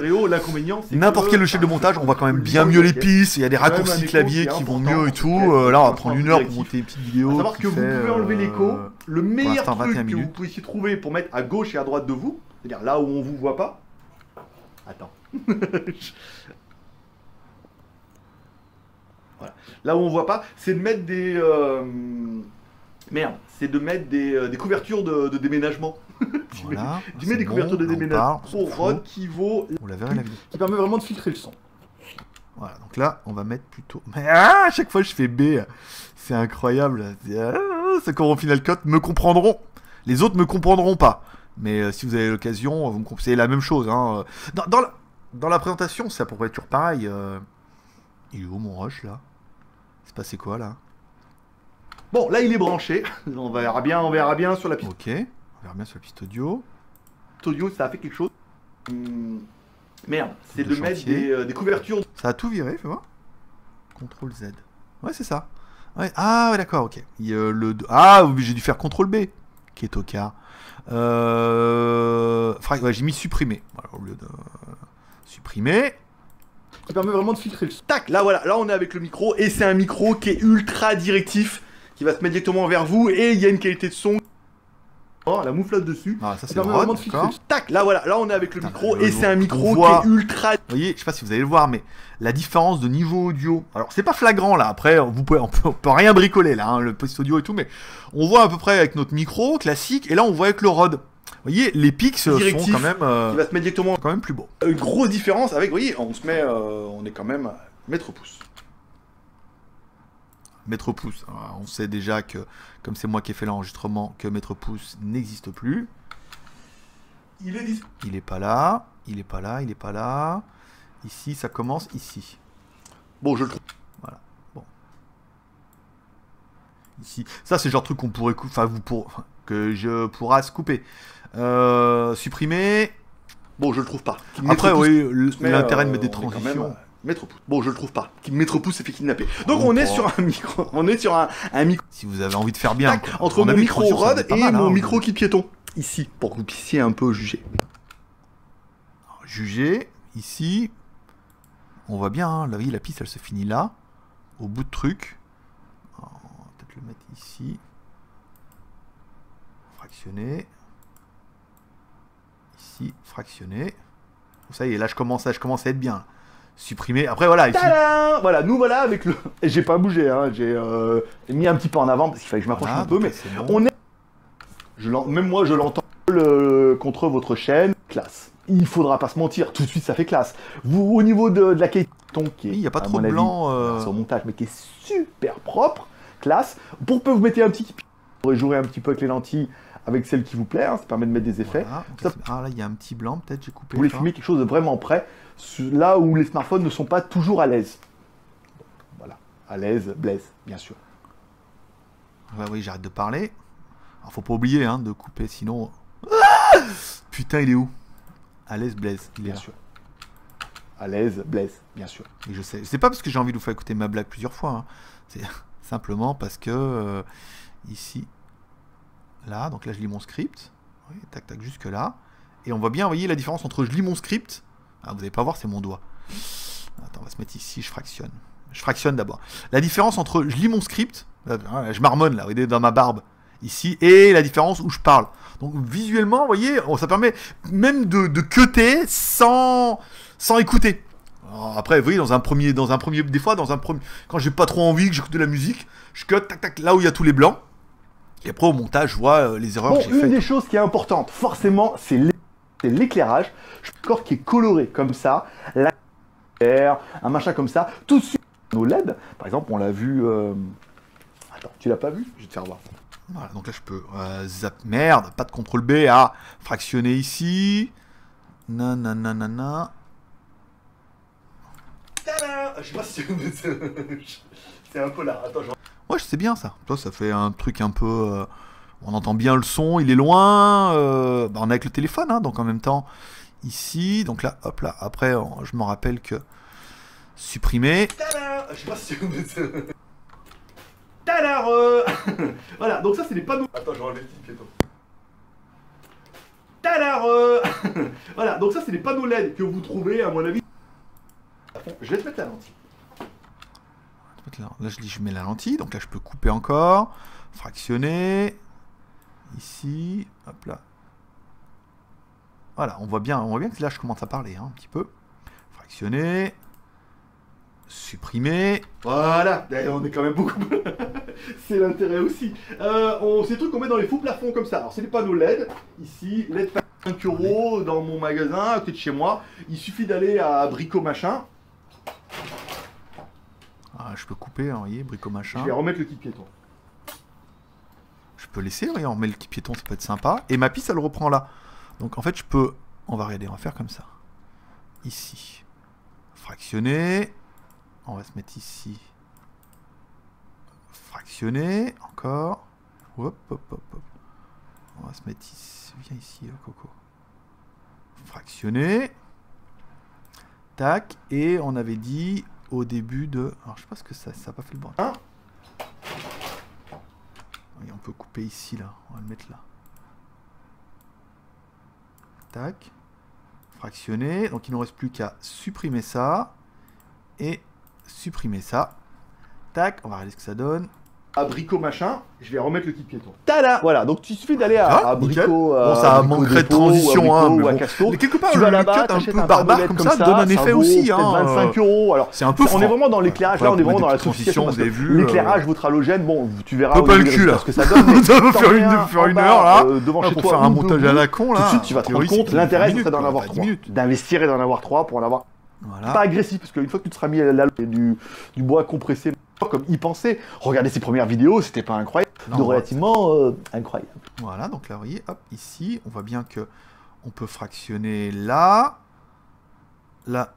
n'importe quel logiciel de montage, on voit quand même bien mieux les pistes. Il y a des raccourcis clavier qui vont mieux et tout. Euh, là, on va prendre une heure pour monter une petite vidéo. savoir que vous pouvez enlever l'écho. Euh, le meilleur truc que vous pouvez trouver pour mettre à gauche et à droite de vous, c'est-à-dire là où on vous voit pas. Attends. (laughs) Là où on voit pas, c'est de mettre des. Euh, merde, c'est de mettre des, euh, couvertures de, déménagement. tu mets, des couvertures de déménagement (laughs) pour Rod qui vaut. On la verra la Qui permet vraiment de filtrer le son. Voilà, donc là, on va mettre plutôt. Mais (laughs) ah, à chaque fois, je fais B. C'est incroyable. C'est quand au Final Cut me comprendront. Les autres me comprendront pas. Mais euh, si vous avez l'occasion, vous me c'est la même chose. Hein. Dans, la, dans la présentation, c'est à peu près toujours pareil. Il est où mon rush là? C'est passé quoi là? Bon, là il est branché. (laughs) On verra bien, on verra bien sur la piste. Ok, on verra bien sur la piste audio. Audio, ça a fait quelque chose. Hmm, merde, c'est de, mettre euh, des, couvertures. Ça a tout viré, fais voir. CTRL Z. Ouais, c'est ça. Ah, ouais, d'accord, ok. le... Ah, j'ai dû faire CTRL B, qui est au cas. Euh... Ouais, j'ai mis supprimer. Voilà, au lieu de supprimer qui permet vraiment de filtrer le son. Tac, là voilà, là on est avec le micro et c'est un micro qui est ultra directif, qui va se mettre directement vers vous et il y a une qualité de son. Oh, la mouflotte dessus. Ah, ça c'est vraiment de filtrer. Tac, là voilà, là on est avec le micro et c'est un micro qui est ultra. Vous voyez, je sais pas si vous allez le voir, mais la différence de niveau audio. Alors c'est pas flagrant là. Après, vous pouvez, on peut, rien bricoler là, hein, le post audio et tout, mais on voit à peu près avec notre micro classique et là on voit avec le Rode. Vous voyez, les pics sont quand même. Euh, va se mettre directement. Quand même plus beau. Une grosse différence avec, vous voyez, on se met, euh, on est quand même mètre pouce. Mètre pouce. on sait déjà que, comme c'est moi qui ai fait l'enregistrement, que mètre pouce n'existe plus. Il est Il est pas là. Il est pas là. Il est pas là. Ici, ça commence ici. Bon, je le trouve. Voilà. Bon. Ici. Ça, c'est le genre de truc qu'on pourrait. Enfin, vous pour... que je pourrais se couper. Euh, supprimer. Bon, je le trouve pas. Après, oui, l'intérêt de mettre des transitions. Bon, je le trouve pas. Mettre pouce, c'est fait kidnapper. Donc on, est sur un micro. On est sur un, micro. Si vous avez envie de faire bien. entre mon micro rod et mon hein, micro qui piéton. Ici, pour que vous puissiez un peu juger. Juger, ici. On voit bien, hein, la, la piste, elle se finit là. Au bout de truc. On va peut-être le mettre ici. Fractionner fractionner. Ça y est, là je commence à, je commence à être bien. Supprimer. Après voilà. Ici... Voilà, nous voilà avec le. (laughs) J'ai pas bougé, hein. j'ai euh, mis un petit peu en avant parce qu'il fallait que je m'approche un peu, mais on est. Je Même moi je l'entends le... contre votre chaîne. Classe. Il faudra pas se mentir, tout de suite ça fait classe. Vous au niveau de, la qualité qui il n'y a pas trop de blanc euh... sur montage, mais qui est super propre, classe. Pour peu vous mettez un petit. Pour jouer un petit peu avec les lentilles avec celle qui vous plaît, hein, ça permet de mettre des effets. Ah là il y a un petit blanc, peut-être j'ai coupé. Vous voulez filmer quelque chose de vraiment près, là où les smartphones ne sont pas toujours à l'aise. Voilà, à l'aise, blaise, bien sûr. oui, j'arrête de parler. Alors, faut pas oublier hein, de couper, sinon... Ah Putain, il est où? À l'aise, Blaise. Il est bien sûr. À l'aise, Blaise, bien sûr. Et je sais. C'est pas parce que j'ai envie de vous faire écouter ma blague plusieurs fois. Hein. C'est (laughs) simplement parce que euh, ici, là, donc là je lis mon script. Tac, tac, jusque là. Et on voit bien, vous voyez la différence entre je lis mon script. Ah, vous n'allez pas voir, c'est mon doigt. Attends, on va se mettre ici, je fractionne. Je fractionne d'abord. La différence entre je lis mon script, je marmonne là, vous voyez, dans ma barbe, ici, et la différence où je parle. Donc visuellement, vous voyez, ça permet même de, de sans, sans écouter. après, vous voyez, dans un premier, dans un premier, des fois, dans un premier, quand j'ai pas trop envie, que j'écoute de la musique, je cut, tac, tac, là où il y a tous les blancs. Et après, au montage, je vois euh, les erreurs que j'ai faites. Une des choses qui est importante, forcément, c'est l'éclairage. Corps qui est coloré comme ça, la un machin comme ça, tout de suite nos LED. Par exemple, on l'a vu. Euh, attends, tu l'as pas vu? Je vais te faire voir. Voilà, donc là je peux euh, zap merde, pas de contrôle B à fractionner ici. Nanana. Je sais pas si (laughs) c'est un peu là. Attends, Ouais, c'est bien ça. Toi, ça fait un truc un peu. Euh, on entend bien le son, il est loin. Bah, on est avec le téléphone, hein, donc en même temps, ici. Donc là, hop là. Après, je me rappelle que supprimer. Je sais pas si euh. (laughs) Voilà, donc ça c'est les panneaux. Attends, je vais enlever le petit piéton. Euh. (laughs) Voilà, donc ça c'est les panneaux LED que vous trouvez à mon avis. Je vais te mettre la lentille. Là, je dis je mets la lentille, donc là je peux couper encore, fractionner, ici, hop là. Voilà, on voit bien, on voit bien que là je commence à parler hein, un petit peu. Fractionner, supprimer. Voilà, on est quand même beaucoup. (laughs) c'est l'intérêt aussi. Euh, on, ces trucs qu'on met dans les faux plafonds comme ça. Alors, c'est des panneaux LED. Ici, LED 5 euros dans mon magasin, à côté de chez moi. Il suffit d'aller à Brico Machin. Ah, je peux couper, hein, vous voyez, Brico Machin. Je vais remettre le kit piéton. Je peux laisser, voyez, on remet le kit piéton, ça peut être sympa. Et ma piste, elle reprend là. Donc, en fait, je peux. On va regarder, on va faire comme ça. Ici. Fractionner. On va se mettre ici. Fractionner, encore. Hop, hop, hop, hop. On va se mettre ici. Viens ici, euh, Coco. Fractionner. Tac. Et on avait dit au début de... Alors, je sais pas ce que ça... Ça n'a pas fait le bon. Hein? On peut couper ici, là. On va le mettre là. Tac. Fractionner. Donc, il ne nous reste plus qu'à supprimer ça. Et supprimer ça. Tac, on va regarder ce que ça donne. Abricot machin, je vais remettre le kit piéton. Tada Voilà, donc tu suffit d'aller à, ah, Abricot. Euh, bon, ça manquerait de transition, hein, ou à mais, quelque part, tu vas là-bas, un peu barbare comme, ça, donne un effet aussi. Hein, 25 euros. Alors, c'est un peu. On est vraiment dans l'éclairage. Là, on est vraiment dans la transition. Vous avez vu l'éclairage, votre halogène. Bon, tu verras. Pas le cul là. Ce que ça donne. (laughs) Ça va faire une heure là. Euh, devant chez toi, faire un montage à la con là. Tout de suite, tu vas te rendre compte. L'intérêt, c'est d'en avoir 3. D'investir et d'en avoir 3 pour en avoir pas agressif, parce qu'une fois que tu te seras mis à la du, du bois compressé, comme y penser, regarder ses premières vidéos, c'était pas incroyable, de relativement euh, incroyable. Voilà, donc là, vous voyez, hop, ici, on voit bien que on peut fractionner là. Là,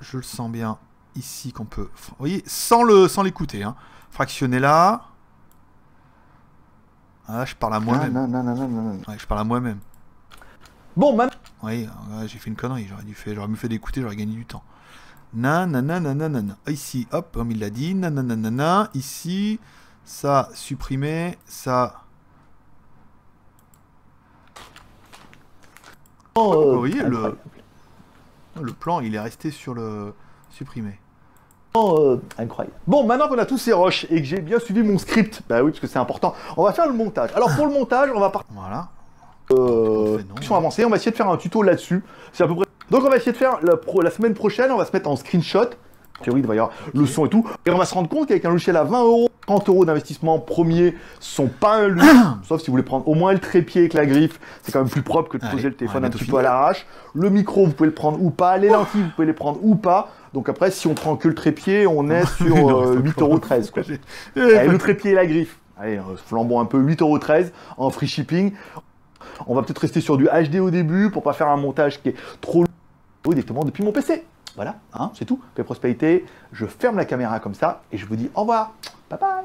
je le sens bien ici qu'on peut... Vous voyez, sans le sans l'écouter, hein. Fractionner là. Ah, je parle à moi-même. Non, non, non, non, non. Ouais, je parle à moi-même. Bon, maintenant... Oui, j'ai fait une connerie, j'aurais dû faire, j'aurais mieux fait d'écouter, j'aurais gagné du temps. Nananana, ici, hop, comme il l'a dit, nananana, ici, ça, supprimer, ça... Oh, vous voyez, le, le plan, il est resté sur le supprimer. Oh, euh, incroyable. Bon, maintenant qu'on a tous ces roches et que j'ai bien suivi mon script, bah oui, parce que c'est important, on va faire le montage. Alors pour le montage, on va partir... Voilà euh, sont avancées. On va essayer de faire un tuto là-dessus. C'est à peu près. Donc on va essayer de faire la, la, semaine prochaine. On va se mettre en screenshot. En théorie, il va y avoir le son et tout. Et on va se rendre compte qu'avec un logiciel à 20 euros, 30 euros d'investissement premier sont pas un luxe. (coughs) sauf si vous voulez prendre au moins le trépied avec la griffe. C'est quand même plus propre que de poser le téléphone un petit peu à l'arrache. Le micro, vous pouvez le prendre ou pas. Les lentilles, vous pouvez les prendre ou pas. Donc après, si on prend que le trépied, on est (laughs) sur 8,13 euros. (laughs) Le trépied et la griffe. Allez, euh, flambons un peu, 8,13€ en free shipping. On va peut-être rester sur du HD au début pour pas faire un montage qui est trop long directement depuis mon PC. Voilà, hein, c'est tout. Paix prospérité. Je ferme la caméra comme ça et je vous dis au revoir. Bye bye.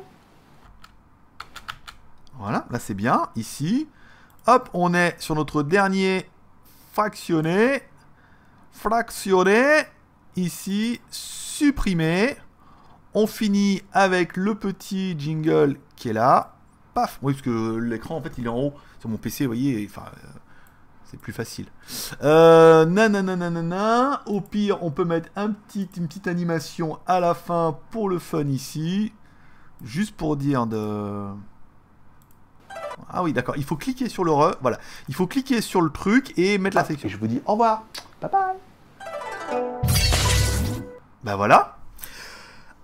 Voilà, là c'est bien. Ici, hop, on est sur notre dernier fractionné. Fractionné. Ici, supprimé. On finit avec le petit jingle qui est là. Paf Oui, parce que l'écran, en fait, il est en haut. Sur mon PC, vous voyez, enfin, euh, c'est plus facile. Euh, Au pire, on peut mettre un petit, une petite animation à la fin pour le fun ici. Juste pour dire de... Ah oui, d'accord. Il faut cliquer sur le re. Voilà. Il faut cliquer sur le truc et mettre la ah, section. je vous dis au revoir. Bye bye. Bah voilà.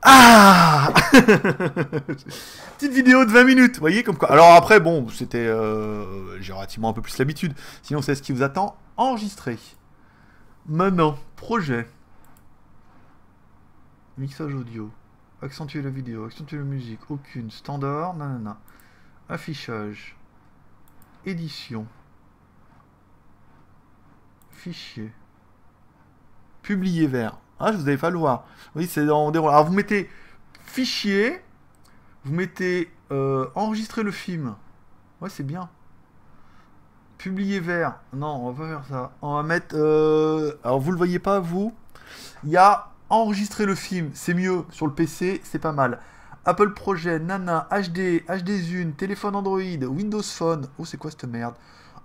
Ah (laughs) Petite vidéo de 20 minutes, voyez comme quoi. Alors après, bon, c'était... Euh, J'ai relativement un peu plus l'habitude. Sinon, c'est ce qui vous attend. Enregistrer. Maintenant, projet. Mixage audio. Accentuer la vidéo, accentuer la musique, aucune, standard, nanana. Affichage. Édition. Fichier. Publier vers. Ah, je vous avais pas le voir. Oui, c'est dans déroule. Alors vous mettez fichier, vous mettez euh, enregistrer le film. Ouais, c'est bien. Publier vers. Non, on va faire ça. On va mettre. Euh, alors vous le voyez pas, vous Il y a enregistrer le film, c'est mieux. Sur le PC, c'est pas mal. Apple Projet, Nana, HD, HD Zune, téléphone Android, Windows Phone. Oh, c'est quoi cette merde?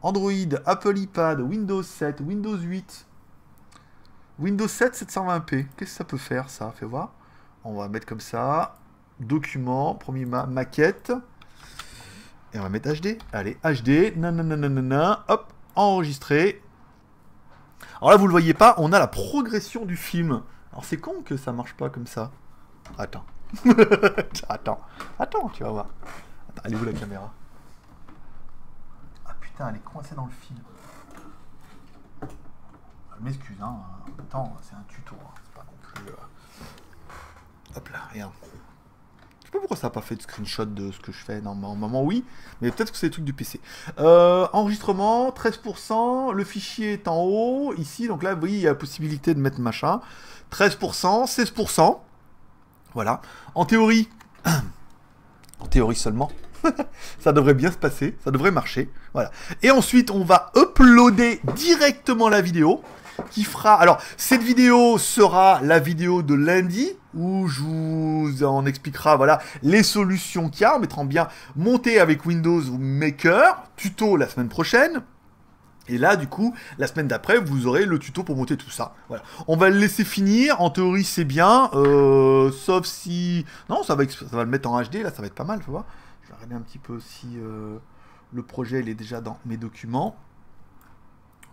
Android, Apple iPad, Windows 7, Windows 8. Windows 7 720p. Qu'est-ce que ça peut faire, ça? Fais voir. On va mettre comme ça. Document, premier maquette. Et on va mettre HD. Allez, HD. Nanana, hop, enregistré. Alors là, vous le voyez pas, on a la progression du film. Alors c'est con que ça marche pas comme ça. Attends. (laughs) attends. Attends, tu vas voir. Attends, elle où la caméra? Ah putain, elle est coincée dans le film. Je m'excuse, hein. Attends, c'est un tuto. Hein. C'est pas non plus. Euh, hop là, regarde. Je sais pas pourquoi ça n'a pas fait de screenshot de ce que je fais. Normalement, oui. Mais peut-être que c'est des trucs du PC. Euh, enregistrement, 13%. Le fichier est en haut. Ici, donc là, vous voyez, il y a la possibilité de mettre machin. 13%, 16%. Voilà. En théorie, (clears throat) en théorie seulement, (laughs) ça devrait bien se passer, ça devrait marcher. Voilà. Et ensuite, on va uploader directement la vidéo qui fera. Alors, cette vidéo sera la vidéo de lundi où je vous en expliquera voilà les solutions qu'il y a en mettant bien monter avec Windows Maker, tuto la semaine prochaine. Et là, du coup, la semaine d'après, vous aurez le tuto pour monter tout ça. Voilà. On va le laisser finir. En théorie, c'est bien. Euh, sauf si... Non, ça va, ça va le mettre en HD. Là, ça va être pas mal, faut voir. Je vais regarder un petit peu si euh, le projet, il est déjà dans mes documents.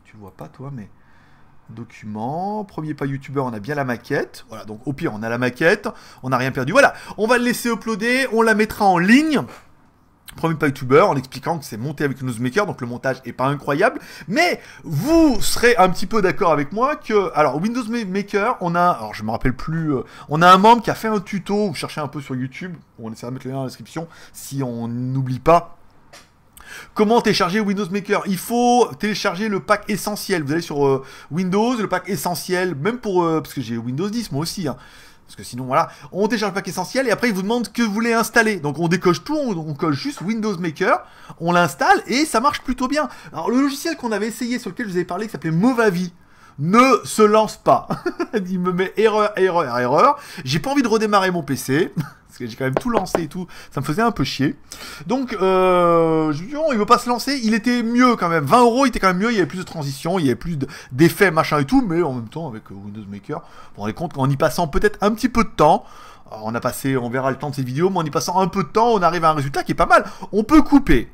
Tu vois pas, toi, mais... Documents, premier pas youtubeur, on a bien la maquette. Voilà, donc au pire, on a la maquette, on n'a rien perdu. Voilà, on va le laisser uploader, on la mettra en ligne premier pas youtubeur en expliquant que c'est monté avec Newsmaker, donc le montage est pas incroyable, mais vous serez un petit peu d'accord avec moi que, alors Windows Maker, on a, alors je me rappelle plus, euh, on a un membre qui a fait un tuto, vous cherchez un peu sur YouTube, on essaiera de mettre le lien dans la description si on n'oublie pas. Comment télécharger Windows Maker? Il faut télécharger le pack essentiel. Vous allez sur euh, Windows, le pack essentiel, même pour... Euh, parce que j'ai Windows 10 moi aussi. Hein. Parce que sinon, voilà, on télécharge le pack essentiel et après, il vous demande que vous voulez installer. Donc, on décoche tout, on, coche juste Windows Maker, on l'installe et ça marche plutôt bien. Alors, le logiciel qu'on avait essayé, sur lequel je vous avais parlé, qui s'appelait Movavi, ne se lance pas. (laughs) il me met erreur, erreur, erreur. J'ai pas envie de redémarrer mon PC. (laughs) parce que j'ai quand même tout lancé et tout, ça me faisait un peu chier. Donc, euh, je dis, il veut pas se lancer, il était mieux quand même. 20 euros, il était quand même mieux, il y avait plus de transition, il y avait plus d'effets, machin et tout, mais en même temps, avec euh, Windows Maker, vous vous rendez compte qu'en y passant peut-être un petit peu de temps, on a passé, on verra le temps de cette vidéo, mais en y passant un peu de temps, on arrive à un résultat qui est pas mal. On peut couper.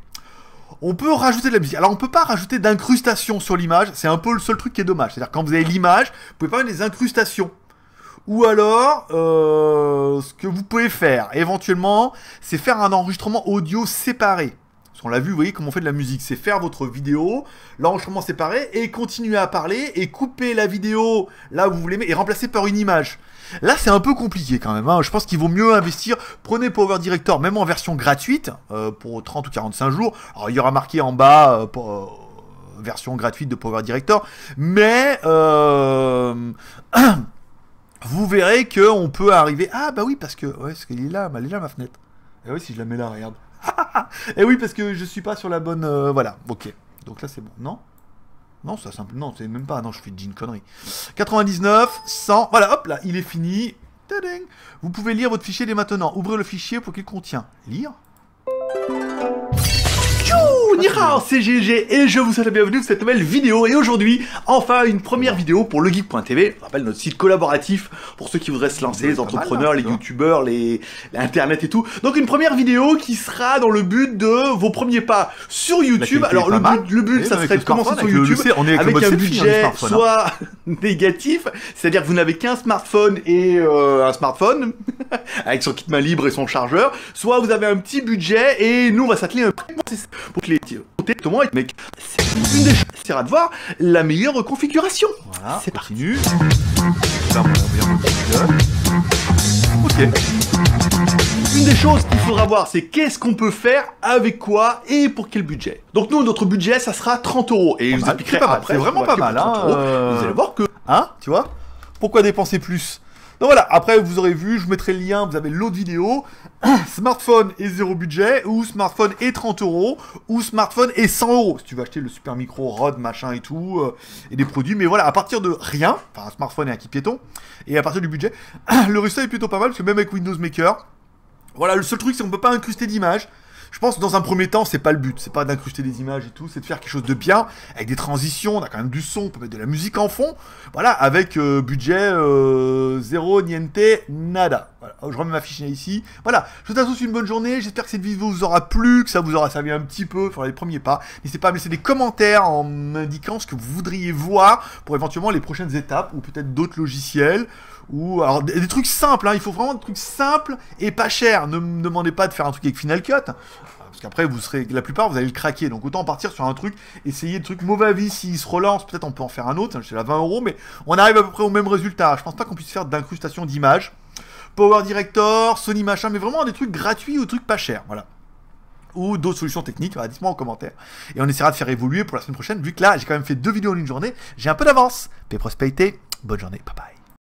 On peut rajouter de la musique. Alors on peut pas rajouter d'incrustation sur l'image, c'est un peu le seul truc qui est dommage. C'est-à-dire quand vous avez l'image, vous pouvez pas mettre des incrustations. Ou alors, euh, ce que vous pouvez faire, éventuellement, c'est faire un enregistrement audio séparé. Parce qu'on l'a vu, vous voyez comment on fait de la musique. C'est faire votre vidéo, l'enregistrement séparé, et continuer à parler, et couper la vidéo là où vous voulez, et remplacer par une image. Là, c'est un peu compliqué quand même. Hein. Je pense qu'il vaut mieux investir. Prenez Power Director, même en version gratuite, euh, pour 30 ou 45 jours. Alors, il y aura marqué en bas... Euh, pour, version gratuite de Power Director, mais (clears throat) vous verrez qu'on peut arriver. Ah bah oui, parce que. Ouais, parce qu'elle est là, elle est là ma fenêtre. Et eh oui, si je la mets là, regarde. (laughs) Et oui, parce que je suis pas sur la bonne. euh, voilà, ok. Donc là, c'est bon. Non? Non, ça simple. Non, c'est même pas. Non, je fais une connerie. 99, 100. Voilà, hop là, il est fini. Tadang. Vous pouvez lire votre fichier dès maintenant. Ouvrez le fichier pour qu'il contient. Lire? Hao, c'est GG et je vous souhaite la bienvenue dans cette nouvelle vidéo. Et aujourd'hui enfin une première vidéo pour legeek.tv, je rappelle notre site collaboratif pour ceux qui voudraient se lancer, les entrepreneurs, hein, les youtubeurs, les l'internet et tout. Donc une première vidéo qui sera dans le but de vos premiers pas sur YouTube. Alors le but, le but ça serait de commencer sur YouTube on est avec un hein, budget hein. soit (laughs) négatif, c'est-à-dire que vous n'avez qu'un smartphone et euh, un smartphone (laughs) avec son kit main libre et son chargeur, soit vous avez un petit budget et nous on va s'atteler un pour que les mec c'est une des choses c'est de voir la meilleure configuration. Voilà, C'est Google. Ok. Une des choses qu'il faudra voir, c'est qu'est-ce qu'on peut faire, avec quoi et pour quel budget. Donc nous, notre budget, ça sera 30 euros. Et je vous expliquerai pas après. c'est vraiment pas mal, faire pour 30 hein, euh. Vous allez voir que Hein Tu vois Pourquoi dépenser plus? Donc voilà, après vous aurez vu, je vous mettrai le lien, vous avez l'autre vidéo. (clears throat) smartphone et zéro budget, ou smartphone et 30 euros, ou smartphone et 100 euros. Si tu veux acheter le super micro, Rod, machin et tout, euh, et des produits. Mais voilà, à partir de rien, enfin un smartphone et un kit piéton, et à partir du budget, (clears throat) le résultat est plutôt pas mal, parce que même avec Windows Maker, voilà, le seul truc c'est qu'on peut pas incruster d'images. Je pense que dans un premier temps, c'est pas le but, c'est pas d'incruster des images et tout, c'est de faire quelque chose de bien, avec des transitions, on a quand même du son, on peut mettre de la musique en fond, voilà, avec euh, budget euh, zéro, niente, nada. Voilà, je remets ma fiche ici. Voilà, je vous souhaite à tous une bonne journée, j'espère que cette vidéo vous aura plu, que ça vous aura servi un petit peu pour les premiers pas. N'hésitez pas à laisser des commentaires en m'indiquant ce que vous voudriez voir pour éventuellement les prochaines étapes, ou peut-être d'autres logiciels, ou alors des, des trucs simples, hein, il faut vraiment des trucs simples et pas chers. Ne me demandez pas de faire un truc avec Final Cut. Parce qu'après, vous serez, la plupart, vous allez le craquer. Donc autant partir sur un truc, essayer le truc mauvais avis. S'il se relance, peut-être on peut en faire un autre. C'est à 20 euros, mais on arrive à peu près au même résultat. Je pense pas qu'on puisse faire d'incrustation d'images. Power Director, Sony machin, mais vraiment des trucs gratuits ou trucs pas chers. Voilà. Ou d'autres solutions techniques, dites-moi en commentaire. Et on essaiera de faire évoluer pour la semaine prochaine, vu que là, j'ai quand même fait deux vidéos en une journée. J'ai un peu d'avance. Paix prospérité, bonne journée, bye bye.